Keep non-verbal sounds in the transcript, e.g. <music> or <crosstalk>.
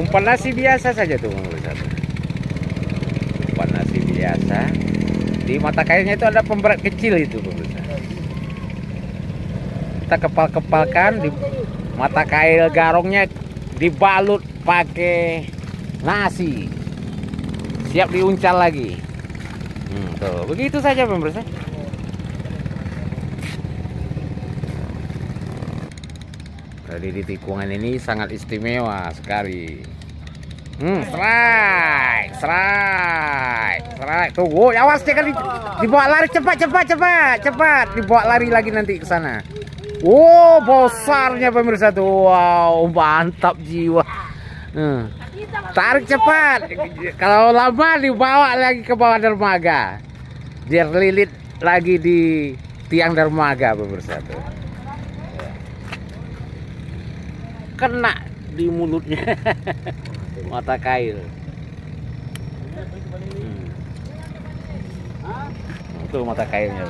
umpan nasi biasa saja tuh umpan nasi biasa. Di mata kailnya itu ada pemberat kecil itu pemirsa kita kepal-kepalkan di mata kail garongnya dibalut pakai nasi. Siap diuncal lagi. Hmm, tuh. Begitu saja pemirsa Jadi di tikungan ini sangat istimewa sekali. Hmm, strike, strike, strike. Tunggu, awas jangan di, dibawa lari cepat, cepat, cepat, cepat. Dibawa lari lagi nanti ke sana. Wow, besarnya pemirsa tuh. Wow, mantap jiwa. Hmm. Tarik cepat. Kalau lama dibawa lagi ke bawah dermaga. Biar lilit lagi di tiang dermaga pemirsa tuh. Kena di mulutnya <laughs> mata kail hmm. itu mata kailnya?